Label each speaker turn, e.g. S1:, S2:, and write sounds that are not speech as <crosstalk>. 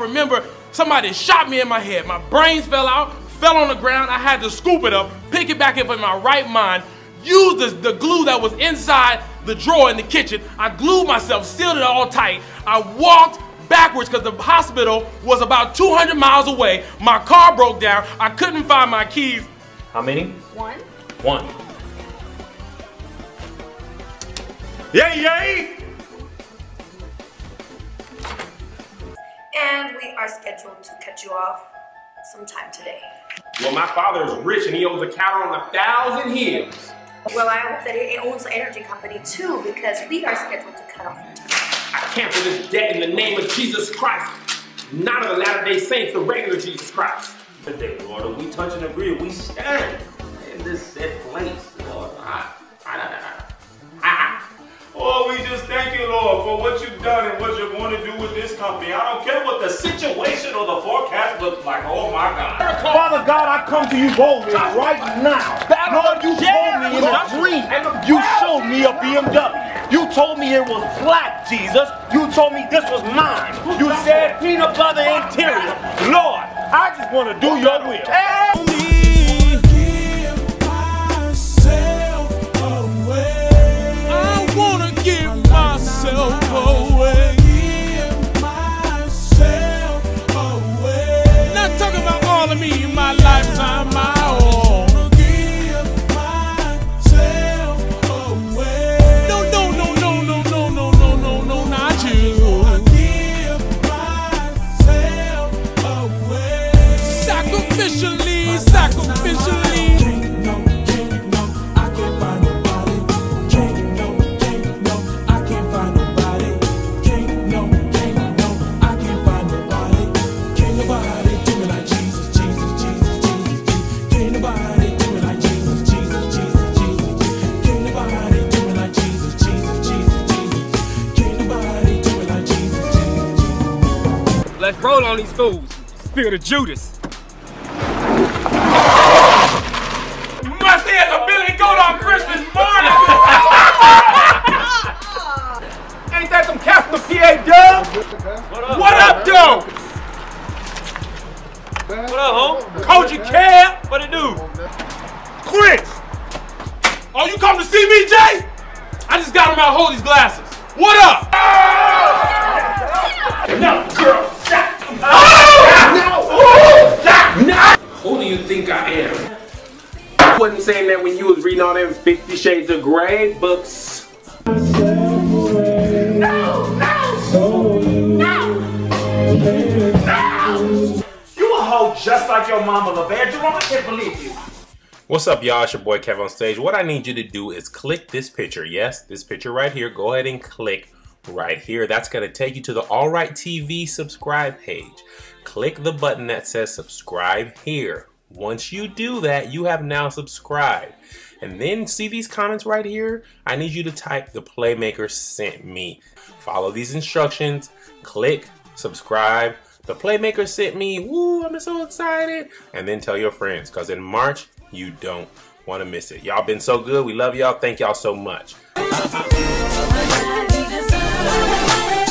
S1: remember somebody shot me in my head. My brains fell out, fell on the ground. I had to scoop it up, pick it back up in my right mind, use the, the glue that was inside the drawer in the kitchen. I glued myself, sealed it all tight. I walked backwards because the hospital was about 200 miles away. My car broke down. I couldn't find my keys.
S2: How many?
S3: One.
S2: One.
S1: Yay, yay!
S3: And we are scheduled to cut you off sometime today.
S1: Well, my father is rich and he owns a cattle on a thousand hills.
S3: Well, I hope that he owns an energy company too, because we are scheduled to cut off your time.
S1: I cancel this debt in the name of Jesus Christ. Not of the Latter-day Saints, the regular Jesus Christ.
S4: Today, Lord, we touch and agree, we stand in this set place, Lord. Ah, We just thank you, Lord, for what you've done and what you're going to do with this company. I don't care what the situation or the forecast looks like. Oh my God.
S5: Father God, I come to you boldly right now. Lord, you told me in a dream. You showed me a BMW. You told me it was black, Jesus. You told me this was mine. You said peanut butter interior. Lord, I just want to do your will.
S1: Let's roll on these fools. Spirit of Judas. Must hear the Billy Goat on Christmas morning. <laughs> Ain't that some Casper PA Dub? What up, Doe?
S2: What up, home?
S1: Koji Cam?
S2: What it do?
S1: Chris! Oh, you come to see me, Jay? I just got him out hold these glasses. What up? No, girl. Who do you think I am? I wasn't saying that when you was reading all them Fifty Shades of Grey books. No! No! No! No!
S5: You a hoe just like your mama, LeVar. Jerome, I can't believe you.
S6: What's up, y'all? It's your boy Kev on stage. What I need you to do is click this picture. Yes, this picture right here. Go ahead and click right here. That's going to take you to the AlrightTV subscribe page. Click the button that says subscribe here. Once you do that, you have now subscribed. And then see these comments right here? I need you to type the Playmaker sent me. Follow these instructions. Click subscribe. The Playmaker sent me. Woo, I'm so excited. And then tell your friends because in March, you don't want to miss it. Y'all been so good. We love y'all. Thank y'all so much.
S7: Yeah.